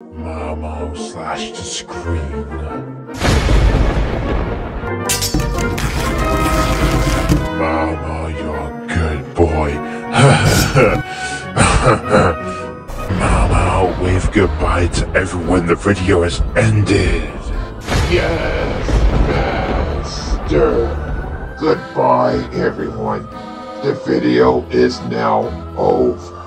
Mao Mao, slash the screen. Mao Mao, you're a good boy. Mao Mao, wave goodbye to everyone. The video has ended. Yes, master. Goodbye, everyone. The video is now over.